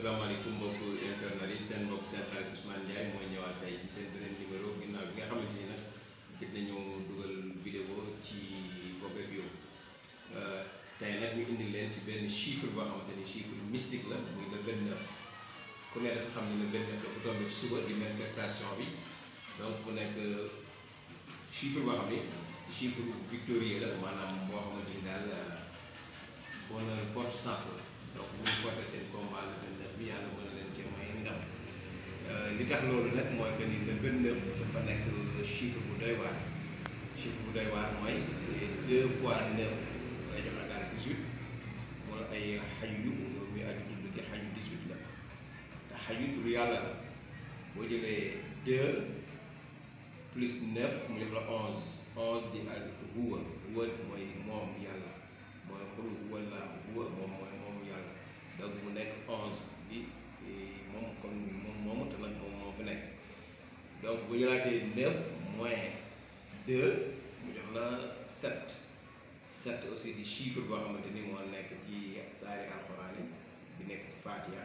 salaamaaleykum mbokk internet yi seen mbokk seen xarit Ousmane Ndiaye mooy ñëwaat tey ci seen beneen numéro ginnaaw bi nga xamante ni nag gëj nañoo dugal vidéo ci Bobet Bio euh, tey nag ñu indi leen ci benn chiffre boo xamante ni chiffre mystique la muy le 29 ku ne dafa xam ne le 29 dafa tombé ci suba di manifestation bi donc mu nekk chiffre boo xam ne chiffre victorieux la maanaam boo xamante ni daal bon porte sens la donc bu ñu porté seen combat le 29 bi yàlla mën na leen ci may ndam li tax loolu nag mooy que ni le 29 dafa nekk chiffre bu doy waar chiffre bu doy waar mooy deux fois neuf day joxe daal 18 mooy ay xayu muy aju dund gi xayu 18 la te xayu tur yàlla la boo jëlee deux. plus 9 mu jox la 11 11 di al huwa huwa mooy moom yàlla mooy xul huwa la huwa moom mooy moom yàlla donc mu nekk 11 di moom kon moom moomu te nag moom moo fi nekk donc bu jëlaatee 9 moins 2 mu jox la 7 7 aussi di chiffre boo xamante ni moo nekk ci saari alxuraan yi bi nekk ci Fatiha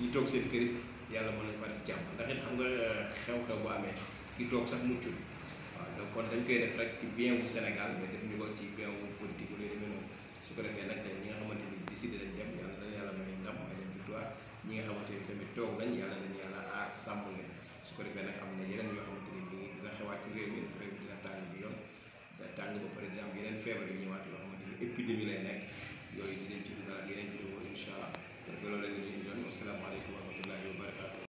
ñu toog seen kër it yàlla mën nañ fa def jàmm ndax it xam nga euh, xew-xew bu amee ki toog sax muccul waaw donc kon dañ koy def rek ci bien wu Sénégal mais def ñu ko ci bien wu politique bu lay demee noonu su ko defee nag ñi nga xamante ni décidé nañ dem yàlla na yàlla may ndam may leen victoire ñi nga xamante ni tamit toog nañ yàlla nañ yàlla aar sàmm leen su ko defee nag am na yeneen yoo xamante ni ñu ngi dina xewaat ci réew mi réew mi dina taal bi yoon da tàng ba pare dina am yeneen feebar yu ñëwaat yoo xamante ni épidémie lay nekk yooyu dinañ ci dugalaat yeneen vidéo incha allah parce que loolu la ñu leen doon wasalaamaaleykum wa rahmatullahi wa barakatu